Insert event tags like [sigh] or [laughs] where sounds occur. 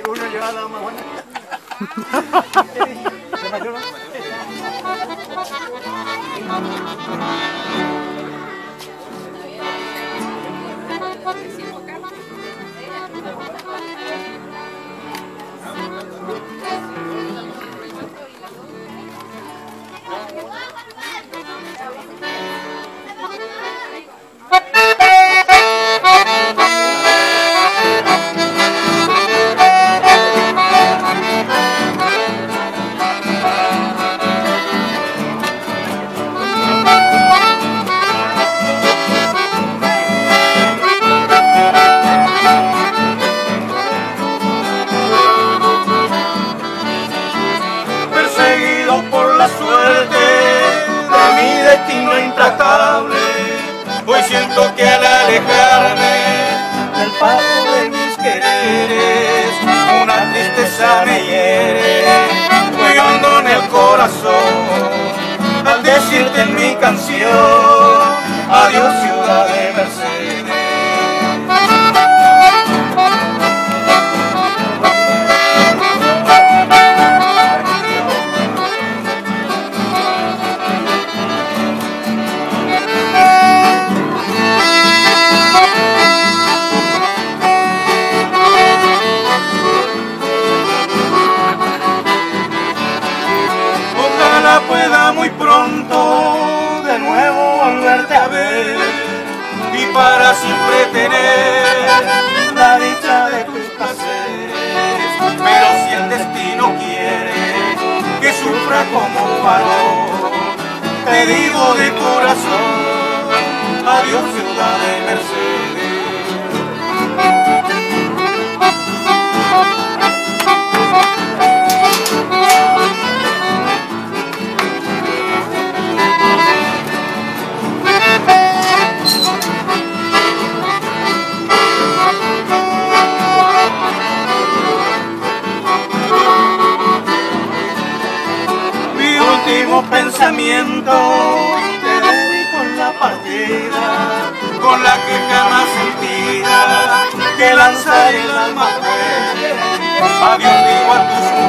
Uno lleva la más buena. [laughs] siento que al alejarme del paso de mis quereres, una tristeza me hiere, muy hondo en el corazón, al decirte en mi canción, adiós ciudad de Mercedes. Muy pronto de nuevo volverte a ver y para siempre tener la dicha de tus placeres. Pero si el destino quiere que sufra como varón, te digo de corazón, adiós ciudad de Mercedes. Te dedico en la partida con la que jamás sentida que lanzaré el alma fuerte adiós digo a tus